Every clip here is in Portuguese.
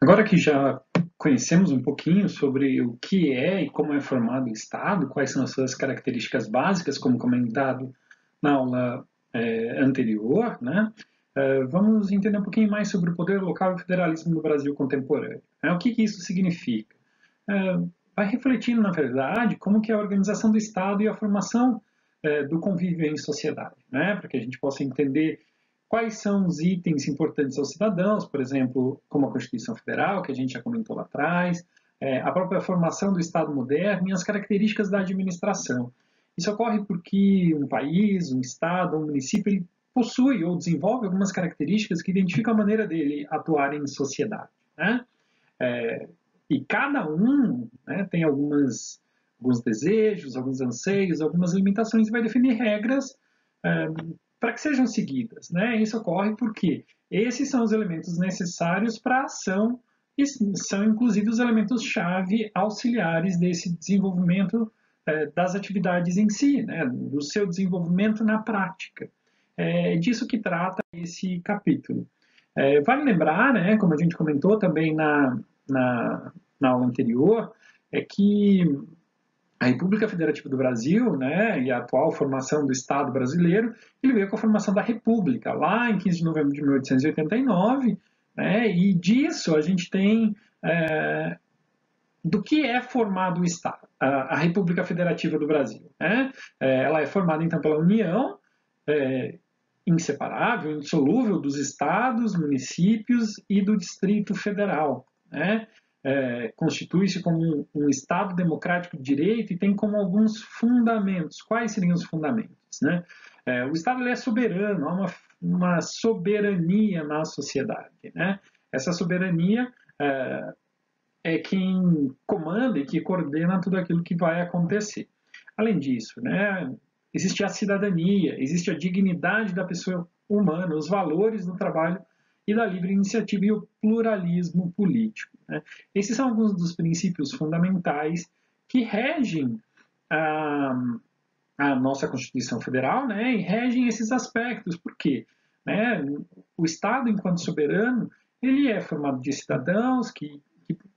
Agora que já conhecemos um pouquinho sobre o que é e como é formado o Estado, quais são as suas características básicas, como comentado na aula é, anterior, né? É, vamos entender um pouquinho mais sobre o poder local e o federalismo no Brasil contemporâneo. Né? O que, que, isso significa? É, vai refletindo, na verdade, como que é a organização do Estado e a formação é, do convívio em sociedade, né? para que a gente possa entender quais são os itens importantes aos cidadãos, por exemplo, como a Constituição Federal, que a gente já comentou lá atrás, é, a própria formação do Estado moderno e as características da administração. Isso ocorre porque um país, um Estado, um município, ele possui ou desenvolve algumas características que identificam a maneira dele atuar em sociedade. Né? É, e cada um né, tem algumas, alguns desejos, alguns anseios, algumas limitações e vai definir regras é, para que sejam seguidas. Né? Isso ocorre porque esses são os elementos necessários para a ação e são inclusive os elementos-chave auxiliares desse desenvolvimento é, das atividades em si, né? do seu desenvolvimento na prática. É disso que trata esse capítulo. É, vale lembrar, né, como a gente comentou também na, na, na aula anterior, é que a República Federativa do Brasil, né, e a atual formação do Estado brasileiro, ele veio com a formação da República, lá em 15 de novembro de 1889, né, e disso a gente tem é, do que é formado o Estado, a, a República Federativa do Brasil. Né? É, ela é formada então pela União, é, inseparável, insolúvel dos estados, municípios e do Distrito Federal. Né? É, constitui-se como um, um, Estado democrático de direito e tem como alguns fundamentos. Quais seriam os fundamentos? Né? É, o Estado é soberano, há uma, uma soberania na sociedade. Né? Essa soberania é, é, quem comanda e que coordena tudo aquilo que vai acontecer. Além disso, né, existe a cidadania, existe a dignidade da pessoa humana, os valores do trabalho e da livre iniciativa e o pluralismo político. Né? Esses são alguns dos princípios fundamentais que regem a, a nossa Constituição Federal né? e regem esses aspectos. Por quê? Né? O Estado, enquanto soberano, ele é formado de cidadãos que,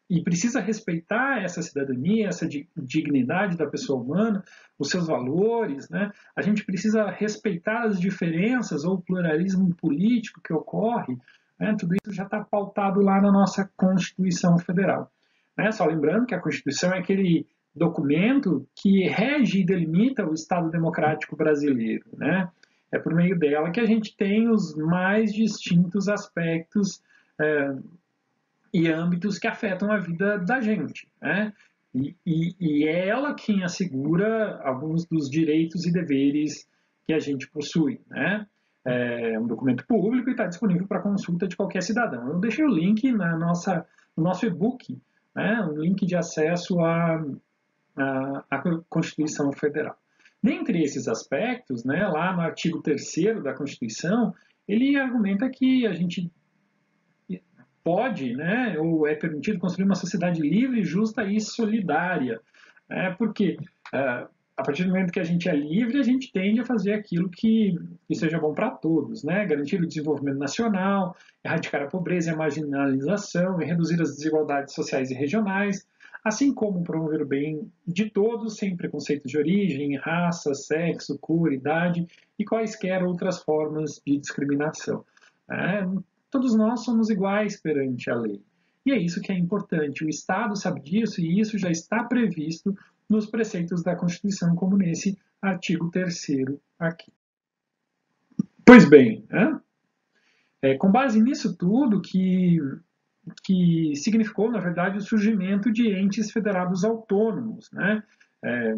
e precisa respeitar essa cidadania, essa dignidade da pessoa humana, os seus valores. Né? A gente precisa respeitar as diferenças ou o pluralismo político que ocorre né? Tudo isso já está pautado lá na nossa Constituição Federal. Né? Só lembrando que a Constituição é aquele documento que rege e delimita o Estado Democrático Brasileiro. Né? É por meio dela que a gente tem os mais distintos aspectos é, e âmbitos que afetam a vida da gente. Né? E, e, e, é ela quem assegura alguns dos direitos e deveres que a gente possui. Né? é um documento público e está disponível para consulta de qualquer cidadão. Eu deixei o link na nossa, no nosso e-book, né, um link de acesso à, à, à Constituição Federal. Dentre esses aspectos, né, lá no artigo 3 da Constituição, ele argumenta que a gente pode, né, ou é permitido construir uma sociedade livre, justa e solidária. É, porque é, a partir do momento que a gente é livre, a gente tende a fazer aquilo que, que seja bom para todos, né? Garantir o desenvolvimento nacional, erradicar a pobreza e a marginalização e reduzir as desigualdades sociais e regionais, assim como promover o bem de todos sem preconceitos de origem, raça, sexo, cor, idade e quaisquer outras formas de discriminação. É, todos nós somos iguais perante a lei. E é isso que é importante. O Estado sabe disso e isso já está previsto nos preceitos da Constituição, como nesse artigo 3 aqui. Pois bem, né? é com base nisso tudo que, que significou, na verdade, o surgimento de entes federados autônomos, né? É,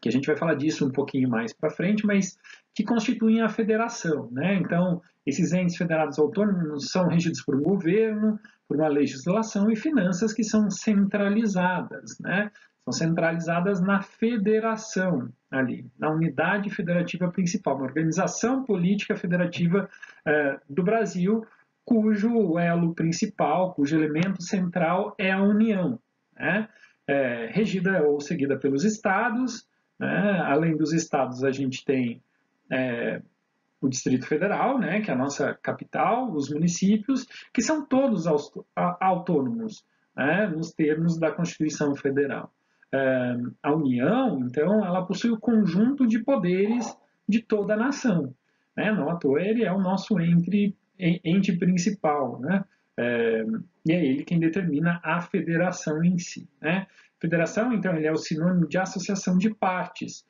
que a gente vai falar disso um pouquinho mais para frente, mas que constituem a federação. Né? Então, esses entes federados autônomos são regidos por um governo, por uma legislação e finanças que são centralizadas. Né? São centralizadas na federação, ali, na unidade federativa principal, uma organização política federativa eh, do Brasil, cujo elo principal, cujo elemento central é a União, né? é, regida ou seguida pelos estados. Né? Além dos estados, a gente tem é, o Distrito Federal, né, que é a nossa capital, os municípios, que são todos autônomos, né, nos termos da Constituição Federal. É, a União, então, ela possui o conjunto de poderes de toda a nação. Né? Não à toa, ele é o nosso ente, ente principal, né? É, e é ele quem determina a federação em si. Né? Federação, então, ele é o sinônimo de associação de partes.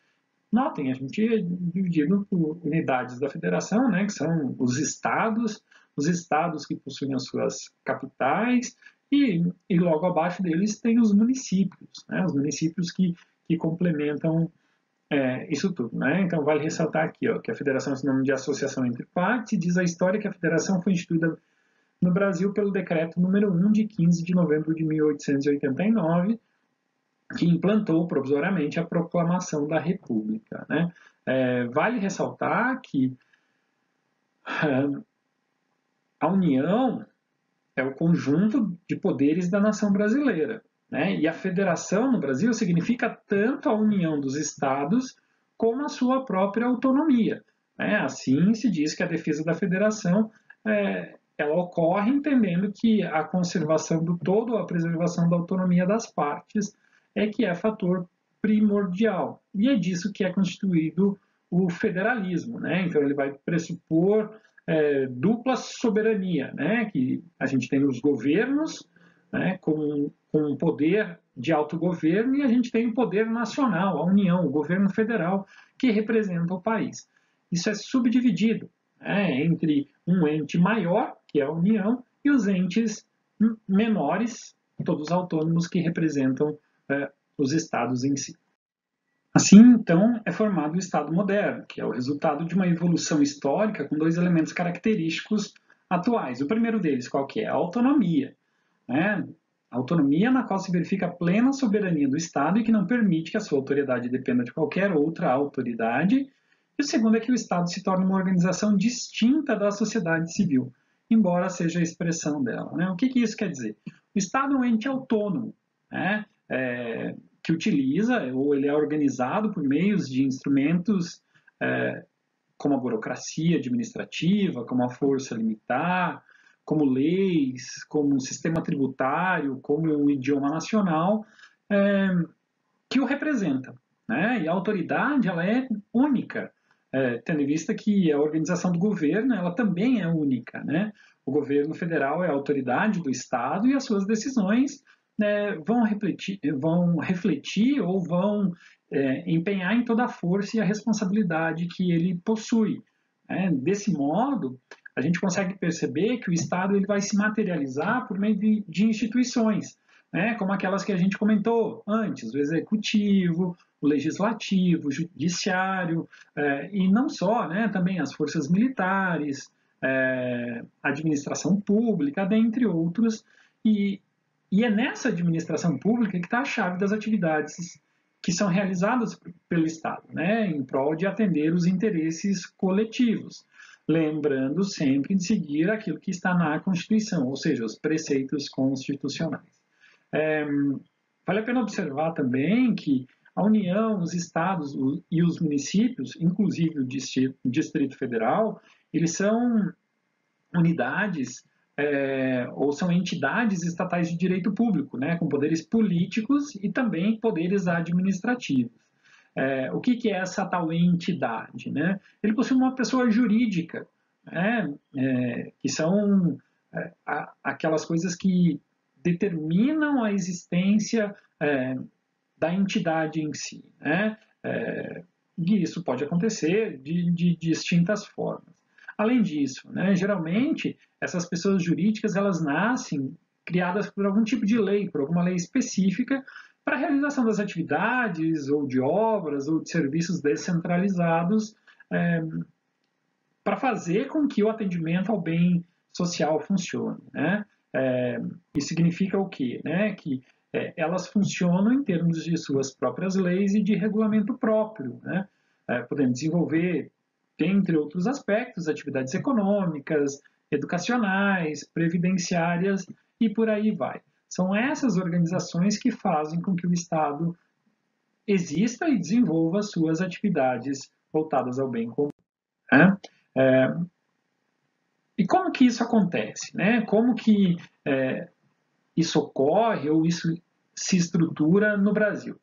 Notem, a gente é dividido por unidades da federação, né, que são os estados, os estados que possuem as suas capitais, e, e logo abaixo deles tem os municípios, né, os municípios que, que complementam é, isso tudo. Né? Então, vale ressaltar aqui ó, que a federação é sinônimo de associação entre partes, diz a história que a federação foi instituída no Brasil pelo decreto número 1 de 15 de novembro de 1889, que implantou provisoriamente a proclamação da República. Né? É, vale ressaltar que é, a União é o conjunto de poderes da nação brasileira. Né? E a federação no Brasil significa tanto a união dos estados como a sua própria autonomia. Né? Assim se diz que a defesa da federação é, ela ocorre entendendo que a conservação do todo, a preservação da autonomia das partes, é que é fator primordial. E é disso que é constituído o federalismo. Né? Então, ele vai pressupor é, dupla soberania, né? que a gente tem os governos né? com, com poder de autogoverno e a gente tem o poder nacional, a União, o governo federal, que representa o país. Isso é subdividido né? entre um ente maior, que é a União, e os entes menores, todos autônomos, que representam os estados em si. Assim, então, é formado o Estado moderno, que é o resultado de uma evolução histórica com dois elementos característicos atuais. O primeiro deles, qual que é? A autonomia. Né? A autonomia na qual se verifica a plena soberania do Estado e que não permite que a sua autoridade dependa de qualquer outra autoridade. E o segundo é que o Estado se torna uma organização distinta da sociedade civil, embora seja a expressão dela. Né? O que, que isso quer dizer? O Estado é um ente autônomo, né? É, que utiliza, ou ele é organizado por meios de instrumentos é, como a burocracia administrativa, como a força limitar, como leis, como um sistema tributário, como o idioma nacional, é, que o representa. Né? E a autoridade ela é única, é, tendo em vista que a organização do governo ela também é única. Né? O governo federal é a autoridade do Estado e as suas decisões né, vão, refletir, vão refletir ou vão é, empenhar em toda a força e a responsabilidade que ele possui. Né? Desse modo, a gente consegue perceber que o Estado ele vai se materializar por meio de, de instituições, né? como aquelas que a gente comentou antes, o Executivo, o Legislativo, o Judiciário, é, e não só, né? também as forças militares, é, administração pública, dentre outros, e, e é nessa administração pública que está a chave das atividades que são realizadas pelo Estado, né, em prol de atender os interesses coletivos, lembrando sempre de seguir aquilo que está na Constituição, ou seja, os preceitos constitucionais. É, vale a pena observar também que a União, os estados e os municípios, inclusive o Distrito Federal, eles são unidades é, ou são entidades estatais de direito público, né, com poderes políticos e também poderes administrativos. É, o que, que, é essa tal entidade? Né? Ele possui uma pessoa jurídica, né, é, que são é, aquelas coisas que determinam a existência é, da entidade em si. Né? É, e isso pode acontecer de, de distintas formas. Além disso, né, geralmente essas pessoas jurídicas elas nascem criadas por algum tipo de lei, por alguma lei específica para a realização das atividades ou de obras ou de serviços descentralizados é, para fazer com que o atendimento ao bem social funcione. Né? É, isso significa o quê? Né? Que é, elas funcionam em termos de suas próprias leis e de regulamento próprio, né? Podendo desenvolver entre outros aspectos, atividades econômicas, educacionais, previdenciárias e por aí vai. São essas organizações que fazem com que o Estado exista e desenvolva suas atividades voltadas ao bem comum. Né? É, e como que isso acontece? Né? Como que é, isso ocorre ou isso se estrutura no Brasil?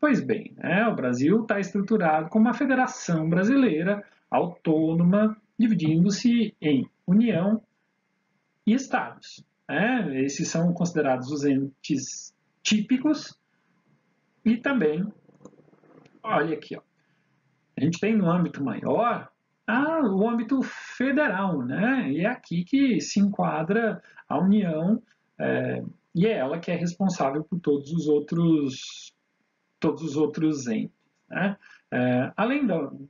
Pois bem, né, o Brasil está estruturado como uma federação brasileira autônoma, dividindo-se em União e Estados. Né? Esses são considerados os entes típicos e também, olha aqui, ó, a gente tem no âmbito maior ah, o âmbito federal, né? E é aqui que se enquadra a União é, e é ela que é responsável por todos os outros todos os outros entes. Né? É, além do,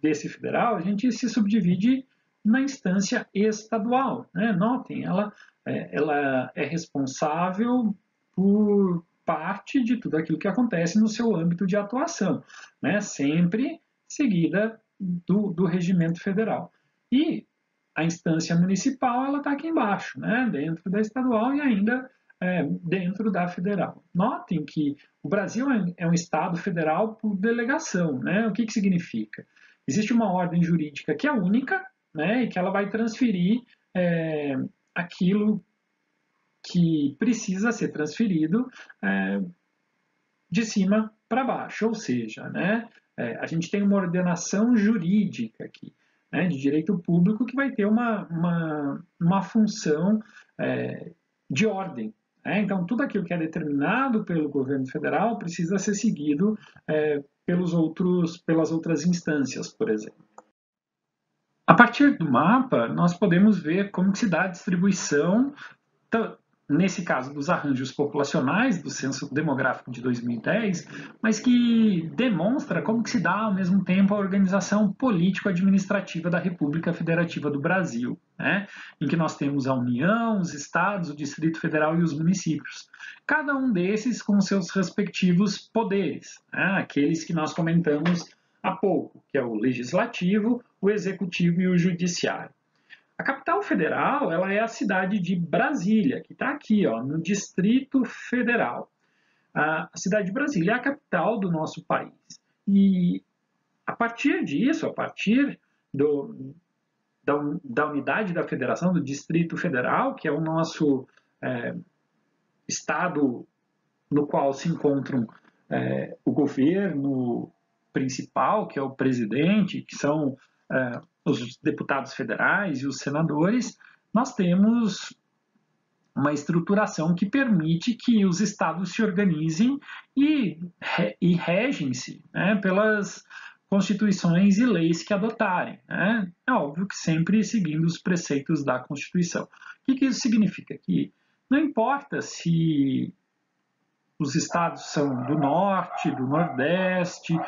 desse federal, a gente se subdivide na instância estadual. Né? Notem, ela, é, ela é responsável por parte de tudo aquilo que acontece no seu âmbito de atuação, né? sempre seguida do, do regimento federal. E a instância municipal ela está aqui embaixo, né? dentro da estadual e ainda é, dentro da federal. Notem que o Brasil é, é um Estado federal por delegação. Né? O que, que significa? Existe uma ordem jurídica que é única né, e que ela vai transferir é, aquilo que precisa ser transferido é, de cima para baixo, ou seja, né, é, a gente tem uma ordenação jurídica aqui, né, de direito público que vai ter uma, uma, uma função é, de ordem, é, então, tudo aquilo que é determinado pelo governo federal precisa ser seguido é, pelos outros, pelas outras instâncias, por exemplo. A partir do mapa, nós podemos ver como se dá a distribuição nesse caso dos arranjos populacionais do Censo Demográfico de 2010, mas que demonstra como que se dá ao mesmo tempo a organização político-administrativa da República Federativa do Brasil, né? em que nós temos a União, os estados, o Distrito Federal e os municípios. Cada um desses com seus respectivos poderes, né? aqueles que nós comentamos há pouco, que é o legislativo, o executivo e o judiciário. A capital federal ela é a cidade de Brasília, que está aqui, ó, no Distrito Federal. A cidade de Brasília é a capital do nosso país. E a partir disso, a partir do, da, da unidade da federação, do Distrito Federal, que é o nosso é, estado no qual se encontram é, o governo principal, que é o presidente, que são é, os deputados federais e os senadores, nós temos uma estruturação que permite que os estados se organizem e, e regem-se né, pelas constituições e leis que adotarem. Né? É óbvio que sempre seguindo os preceitos da Constituição. O que, que isso significa? Que não importa se os estados são do norte, do nordeste,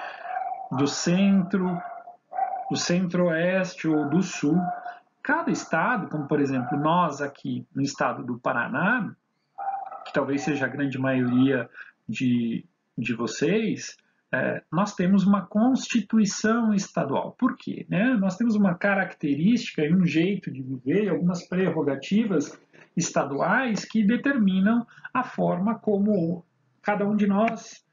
do centro, do centro-oeste ou do sul. Cada estado, como por exemplo nós aqui no estado do Paraná, que talvez seja a grande maioria de, de vocês, é, nós temos uma constituição estadual. Por quê? Né? Nós temos uma característica e um jeito de viver, algumas prerrogativas estaduais que determinam a forma como cada um de nós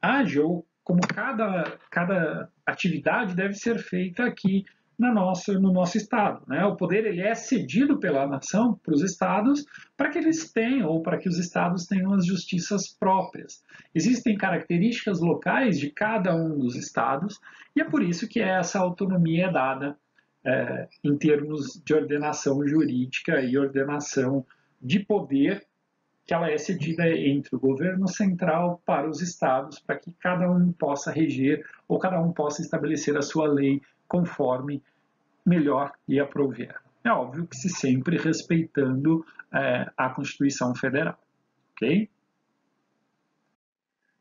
age ou como cada, cada atividade deve ser feita aqui na nossa, no nosso Estado. Né? O poder ele é cedido pela nação para os Estados para que eles tenham, ou para que os Estados tenham as justiças próprias. Existem características locais de cada um dos Estados e é por isso que essa autonomia é dada é, em termos de ordenação jurídica e ordenação de poder que ela é cedida entre o governo central para os estados, para que cada um possa reger ou cada um possa estabelecer a sua lei conforme melhor lhe aprouver. É óbvio que se sempre respeitando é, a Constituição Federal. ok?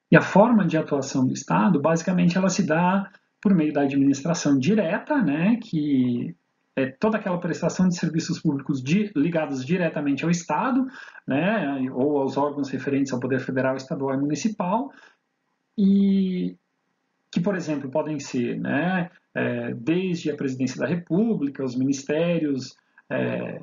E a forma de atuação do Estado, basicamente, ela se dá por meio da administração direta, né, que é, toda aquela prestação de serviços públicos de, ligados diretamente ao Estado, né, ou aos órgãos referentes ao Poder Federal, Estadual e Municipal, e que, por exemplo, podem ser né, é, desde a Presidência da República, os ministérios é,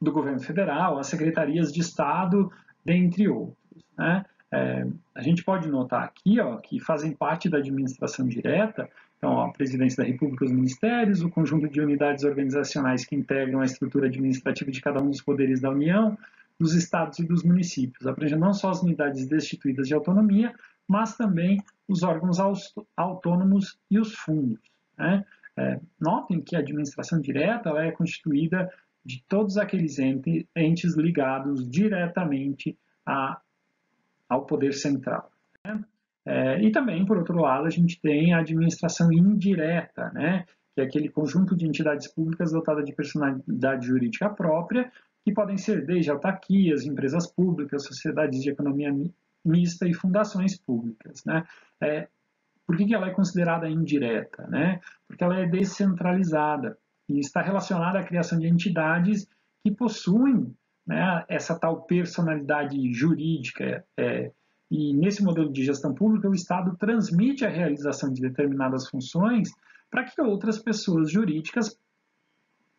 do governo federal, as secretarias de Estado, dentre outros. Né? É, a gente pode notar aqui ó, que fazem parte da administração direta então, a presidência da República, os ministérios, o conjunto de unidades organizacionais que integram a estrutura administrativa de cada um dos poderes da União, dos estados e dos municípios, abrangendo não só as unidades destituídas de autonomia, mas também os órgãos autônomos e os fundos. Né? É, notem que a administração direta é constituída de todos aqueles ente, entes ligados diretamente a, ao poder central. Né? É, e também, por outro lado, a gente tem a administração indireta, né? que é aquele conjunto de entidades públicas dotadas de personalidade jurídica própria, que podem ser desde autarquias, empresas públicas, sociedades de economia mista e fundações públicas. Né? É, por que, que ela é considerada indireta? Né? Porque ela é descentralizada e está relacionada à criação de entidades que possuem né, essa tal personalidade jurídica. É, e nesse modelo de gestão pública, o Estado transmite a realização de determinadas funções para que outras pessoas jurídicas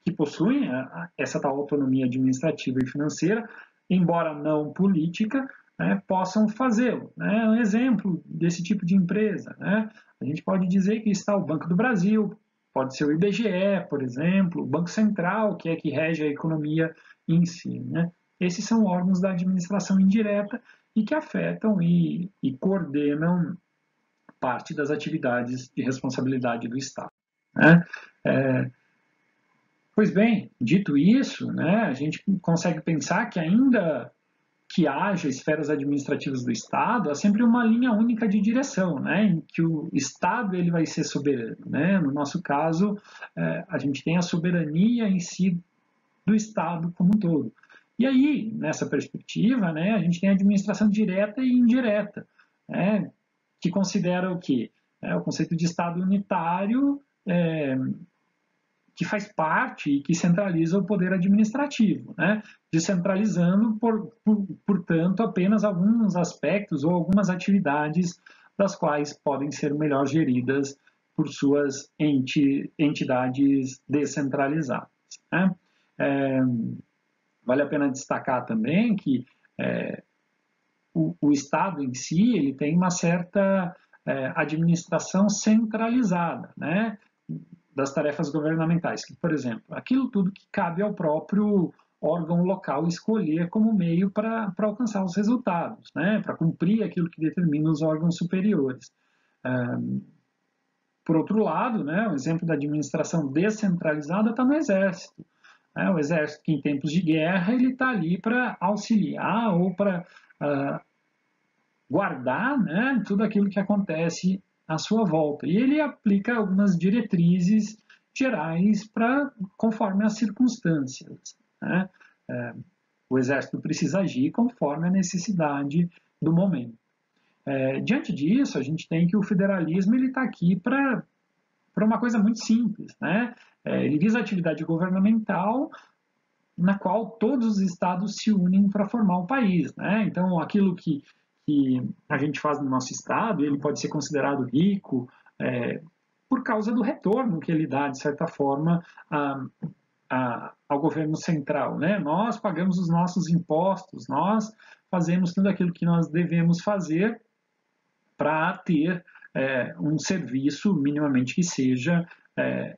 que possuem essa tal autonomia administrativa e financeira, embora não política, né, possam fazê-lo. Né? Um exemplo desse tipo de empresa, né? a gente pode dizer que está o Banco do Brasil, pode ser o IBGE, por exemplo, o Banco Central, que é que rege a economia em si. Né? Esses são órgãos da administração indireta e que afetam e, e coordenam parte das atividades de responsabilidade do Estado. Né? É, pois bem, dito isso, né, a gente consegue pensar que ainda que haja esferas administrativas do Estado, há sempre uma linha única de direção, né, em que o Estado ele vai ser soberano. Né? No nosso caso, é, a gente tem a soberania em si do Estado como um todo. E aí, nessa perspectiva, né, a gente tem a administração direta e indireta, né, que considera o quê? É, o conceito de Estado unitário é, que faz parte e que centraliza o poder administrativo, né, descentralizando, por, por, portanto, apenas alguns aspectos ou algumas atividades das quais podem ser melhor geridas por suas enti, entidades descentralizadas. Né? É, Vale a pena destacar também que é, o, o, Estado em si ele tem uma certa é, administração centralizada, né, das tarefas governamentais, que, por exemplo, aquilo tudo que cabe ao próprio órgão local escolher como meio para alcançar os resultados, né, para cumprir aquilo que determina os órgãos superiores. Um, por outro lado, né, o exemplo da administração descentralizada está no Exército. Né? O exército, que em tempos de guerra, ele está ali para auxiliar ou para ah, guardar né, tudo aquilo que acontece à sua volta. E ele aplica algumas diretrizes gerais para conforme as circunstâncias. Né? É, o exército precisa agir conforme a necessidade do momento. É, diante disso, a gente tem que o federalismo ele está aqui para uma coisa muito simples, né? É, ele visa a atividade governamental na qual todos os estados se unem para formar o país. Né? Então, aquilo que, que a gente faz no nosso estado, ele pode ser considerado rico é, por causa do retorno que ele dá, de certa forma, a, a, ao governo central. Né? Nós pagamos os nossos impostos, nós fazemos tudo aquilo que nós devemos fazer para ter é, um serviço minimamente que seja é,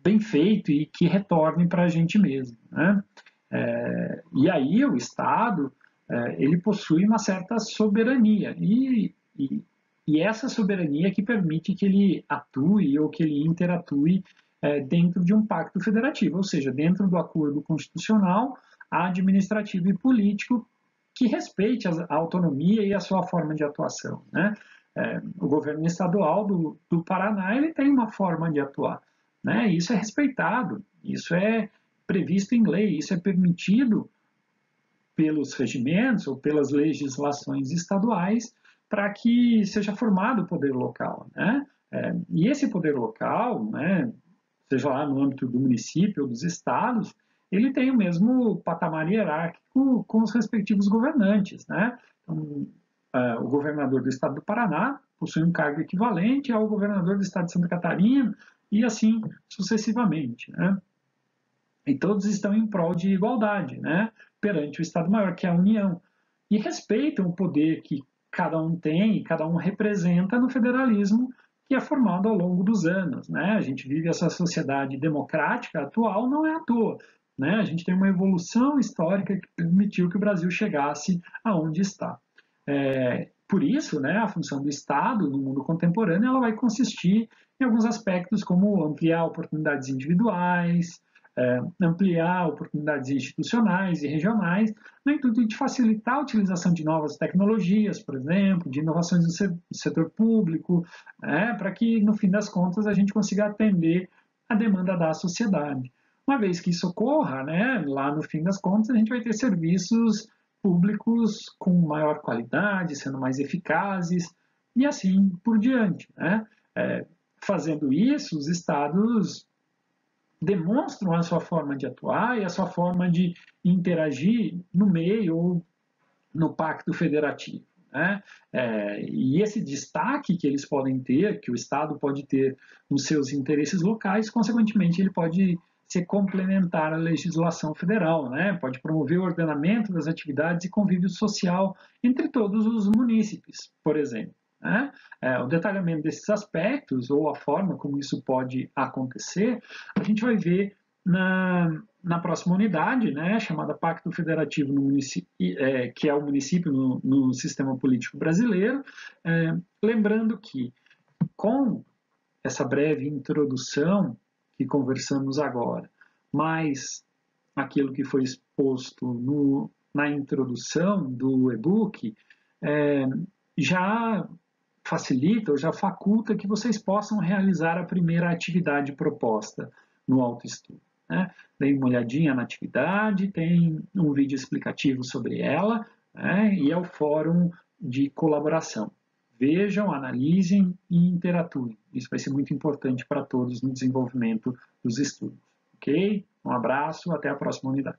bem feito e que retorne para a gente mesmo. Né? É, e aí o Estado é, ele possui uma certa soberania e, e, e, essa soberania que permite que ele atue ou que ele interatue é, dentro de um pacto federativo, ou seja, dentro do acordo constitucional, administrativo e político que respeite a, autonomia e a sua forma de atuação. Né? É, o governo estadual do, do Paraná ele tem uma forma de atuar. Né? Isso é respeitado, isso é previsto em lei, isso é permitido pelos regimentos ou pelas legislações estaduais para que seja formado o poder local. Né? É, e esse poder local, né, seja lá no âmbito do município ou dos estados, ele tem o mesmo patamar hierárquico com os respectivos governantes. Né? Então, uh, o governador do estado do Paraná possui um cargo equivalente ao governador do estado de Santa Catarina, e assim sucessivamente. Né? E todos estão em prol de igualdade né? perante o Estado Maior, que é a União. e respeitam o poder que cada um tem e cada um representa no federalismo que é formado ao longo dos anos. Né? A gente vive essa sociedade democrática atual, não é à toa. Né? A gente tem uma evolução histórica que permitiu que o Brasil chegasse aonde está. É, por isso, né, a função do Estado no mundo contemporâneo ela vai consistir em alguns aspectos como ampliar oportunidades individuais, é, ampliar oportunidades institucionais e regionais, no intuito de facilitar a utilização de novas tecnologias, por exemplo, de inovações do setor público, né, para que, no fim das contas, a gente consiga atender a demanda da sociedade. Uma vez que isso ocorra, né, lá no fim das contas, a gente vai ter serviços públicos com maior qualidade, sendo mais eficazes, e assim por diante. Né? É, fazendo isso, os estados demonstram a sua forma de atuar e a sua forma de interagir no meio ou no pacto federativo. Né? É, e esse destaque que eles podem ter, que o Estado pode ter nos seus interesses locais, consequentemente, ele pode ser complementar à legislação federal, né? pode promover o ordenamento das atividades e convívio social entre todos os munícipes, por exemplo. Né? É, o detalhamento desses aspectos, ou a forma como isso pode acontecer, a gente vai ver na, na próxima unidade, né, chamada Pacto Federativo, no é, que é o município no, no sistema político brasileiro. É, lembrando que, com essa breve introdução que conversamos agora, mais aquilo que foi exposto no, na introdução do e-book, é, já facilita ou já faculta que vocês possam realizar a primeira atividade proposta no autoestudo. Né? Dêem uma olhadinha na atividade, tem um vídeo explicativo sobre ela né? e é o fórum de colaboração. Vejam, analisem e interatuem. Isso vai ser muito importante para todos no desenvolvimento dos estudos. Ok? Um abraço, até a próxima unidade.